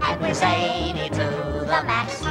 and we're zany to the max.